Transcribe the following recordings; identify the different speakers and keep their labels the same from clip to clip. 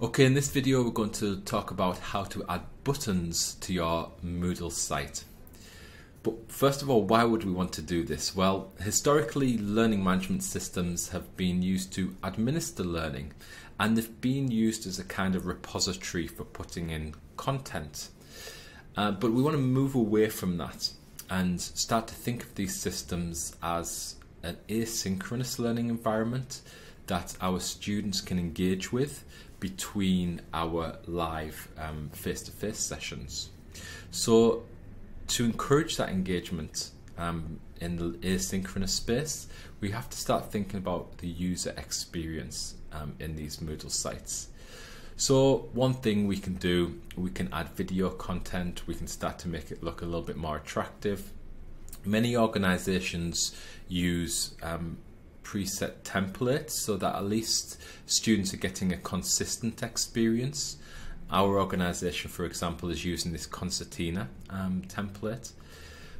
Speaker 1: Okay, in this video we're going to talk about how to add buttons to your Moodle site. But first of all, why would we want to do this? Well, historically learning management systems have been used to administer learning and they've been used as a kind of repository for putting in content. Uh, but we want to move away from that and start to think of these systems as an asynchronous learning environment that our students can engage with between our live face to face sessions. So, to encourage that engagement um, in the asynchronous space, we have to start thinking about the user experience um, in these Moodle sites. So one thing we can do, we can add video content, we can start to make it look a little bit more attractive. Many organizations use um, preset templates so that at least students are getting a consistent experience. Our organization, for example, is using this concertina um, template.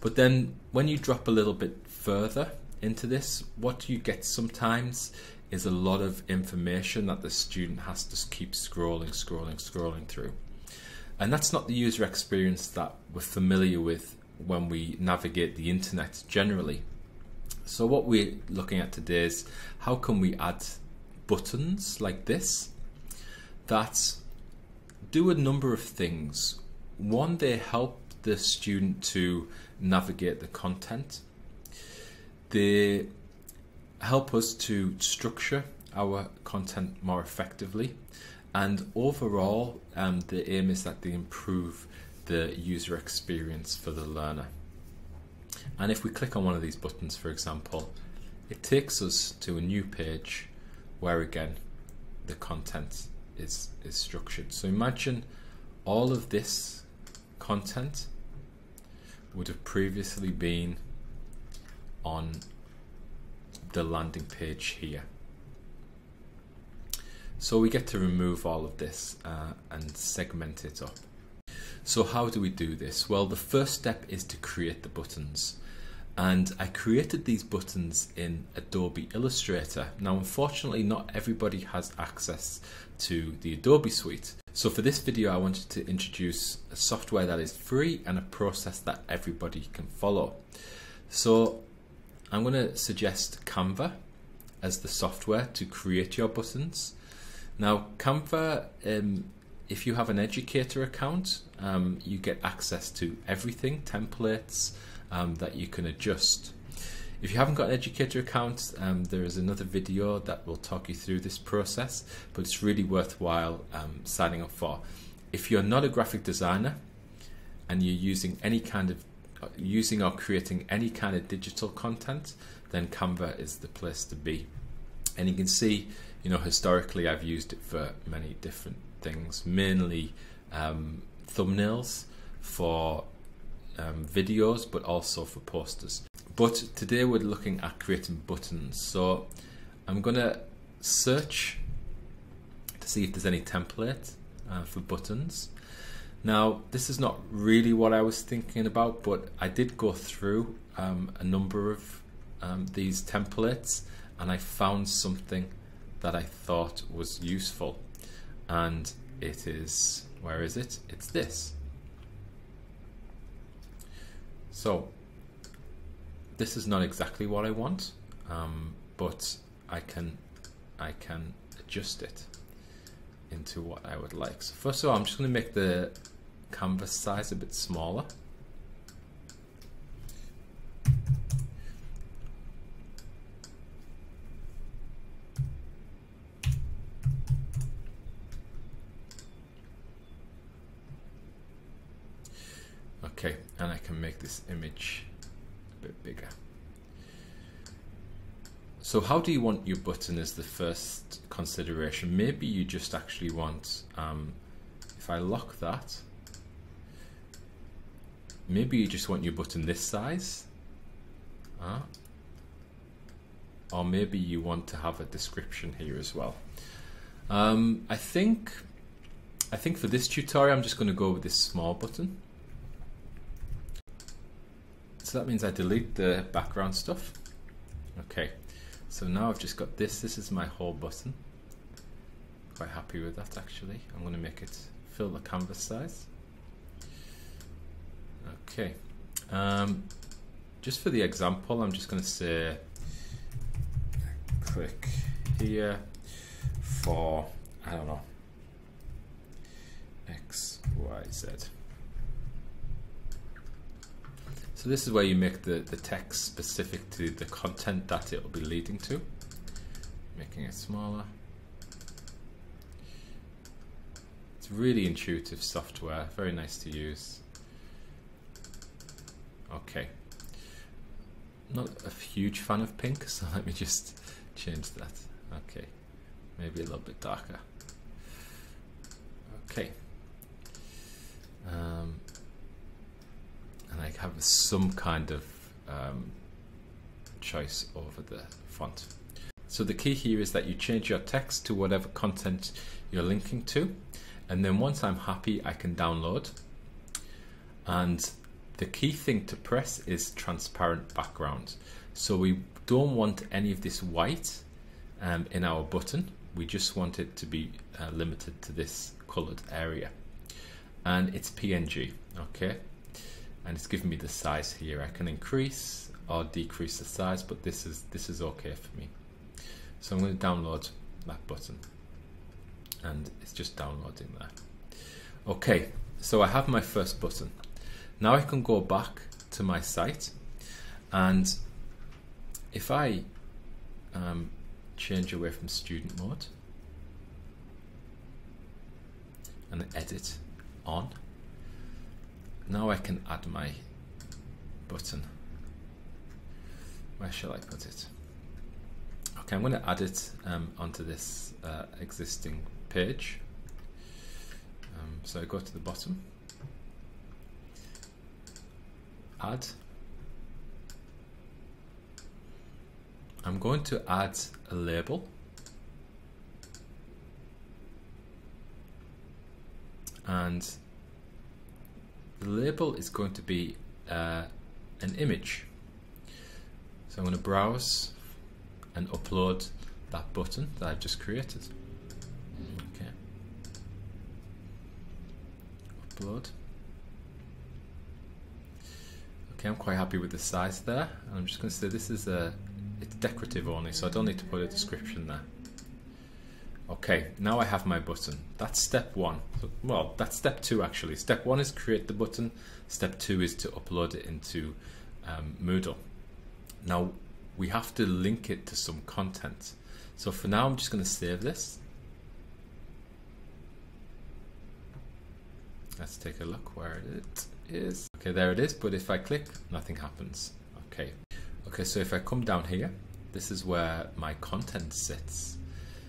Speaker 1: But then when you drop a little bit further into this, what you get sometimes is a lot of information that the student has to keep scrolling, scrolling, scrolling through. And that's not the user experience that we're familiar with when we navigate the internet generally. So what we're looking at today is how can we add buttons like this that do a number of things. One, they help the student to navigate the content. They help us to structure our content more effectively. And overall, um, the aim is that they improve the user experience for the learner. And if we click on one of these buttons, for example, it takes us to a new page where again the content is, is structured. So imagine all of this content would have previously been on the landing page here. So we get to remove all of this uh, and segment it up. So how do we do this? Well, the first step is to create the buttons. And I created these buttons in Adobe Illustrator. Now, unfortunately, not everybody has access to the Adobe suite. So for this video, I wanted to introduce a software that is free and a process that everybody can follow. So I'm going to suggest Canva as the software to create your buttons. Now, Canva, um, if you have an educator account, um, you get access to everything, templates um, that you can adjust. If you haven't got an educator account, um, there is another video that will talk you through this process, but it's really worthwhile um, signing up for. If you're not a graphic designer and you're using any kind of using or creating any kind of digital content, then Canva is the place to be. And you can see, you know, historically I've used it for many different things, mainly um, thumbnails for um, videos, but also for posters. But today we're looking at creating buttons. So I'm gonna search to see if there's any template uh, for buttons. Now, this is not really what I was thinking about, but I did go through um, a number of um, these templates and I found something that I thought was useful. And it is, where is it? It's this. So, this is not exactly what I want, um, but I can, I can adjust it into what I would like. So first of all, I'm just going to make the canvas size a bit smaller. Okay, and I can make this image a bit bigger. So how do you want your button as the first consideration? Maybe you just actually want, um, if I lock that, maybe you just want your button this size uh, or maybe you want to have a description here as well um, I think I think for this tutorial I'm just going to go with this small button so that means I delete the background stuff okay so now I've just got this this is my whole button Quite happy with that actually. I'm going to make it fill the canvas size. Okay. Um, just for the example, I'm just going to say click here for, I don't know, X, Y, Z. So this is where you make the, the text specific to the content that it will be leading to. Making it smaller. It's really intuitive software, very nice to use. Okay. Not a huge fan of pink, so let me just change that. Okay, maybe a little bit darker. Okay. Um, and I have some kind of um, choice over the font. So the key here is that you change your text to whatever content you're linking to and then once I'm happy I can download. And the key thing to press is transparent background. So we don't want any of this white um, in our button. We just want it to be uh, limited to this colored area. And it's PNG okay and it's given me the size here. I can increase or decrease the size but this is this is okay for me. So I'm going to download that button. And it's just downloading there. Okay so I have my first button. Now I can go back to my site. And if I um, change away from student mode and edit on now I can add my button. Where shall I put it? Okay I'm going to add it um, onto this uh, existing page. Um, so I go to the bottom. Add. I'm going to add a label. And the label is going to be uh, an image. So I'm going to browse and upload that button that I've just created. Okay. Upload. Okay I'm quite happy with the size there. I'm just going to say this is a it's decorative only so I don't need to put a description there Okay, now I have my button. That's step one. Well, that's step two actually. Step one is create the button. Step two is to upload it into um, Moodle. Now, we have to link it to some content. So for now, I'm just going to save this. Let's take a look where it is. Okay, there it is. But if I click, nothing happens. Okay. Okay, so if I come down here, this is where my content sits.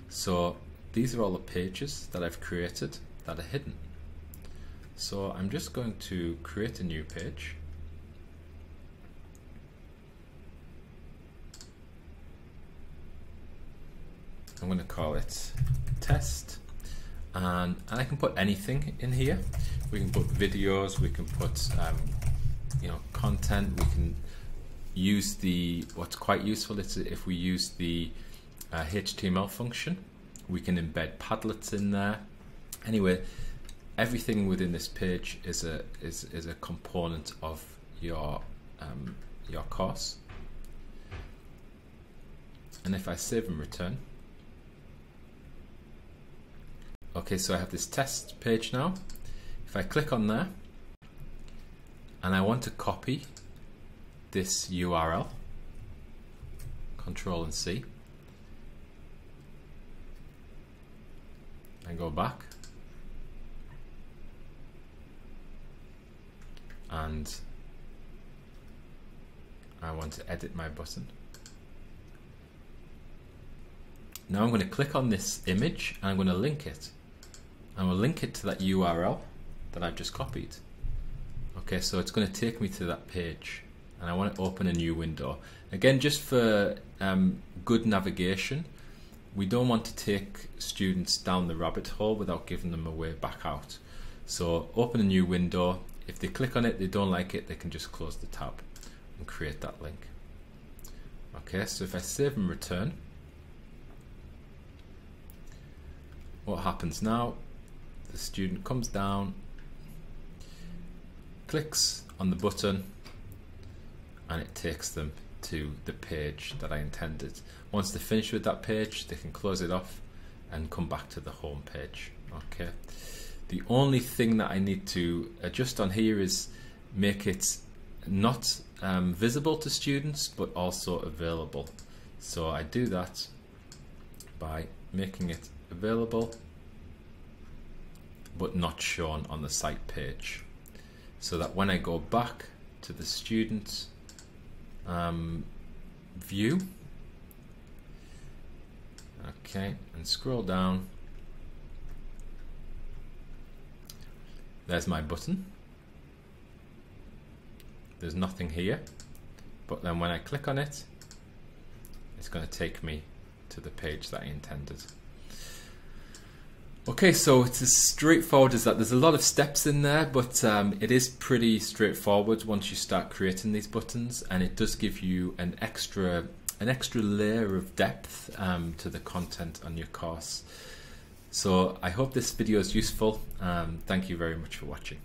Speaker 1: So these are all the pages that I've created that are hidden. So I'm just going to create a new page. I'm going to call it test and, I can put anything in here. We can put videos, we can put um, you know content, we can use the, what's quite useful is if we use the uh, HTML function we can embed Padlets in there. Anyway, everything within this page is a is, is a component of your um, your course. And if I save and return, okay, so I have this test page now. If I click on there, and I want to copy this URL, Control and C. and go back and I want to edit my button. Now I'm going to click on this image and I'm going to link it. I will link it to that URL that I've just copied. Okay, so it's going to take me to that page and I want to open a new window. Again, just for um, good navigation, we don't want to take students down the rabbit hole without giving them a way back out. So open a new window. If they click on it, they don't like it, they can just close the tab and create that link. Okay, so if I save and return, what happens now? The student comes down, clicks on the button, and it takes them to the page that I intended. Once they finish with that page, they can close it off and come back to the home page. Okay. The only thing that I need to adjust on here is make it not um, visible to students but also available. So I do that by making it available but not shown on the site page so that when I go back to the student um, view. Okay and scroll down. There's my button. There's nothing here but then when I click on it it's going to take me to the page that I intended Okay, so it's as straightforward as that. There's a lot of steps in there, but um, it is pretty straightforward once you start creating these buttons, and it does give you an extra an extra layer of depth um, to the content on your course. So I hope this video is useful. Um, thank you very much for watching.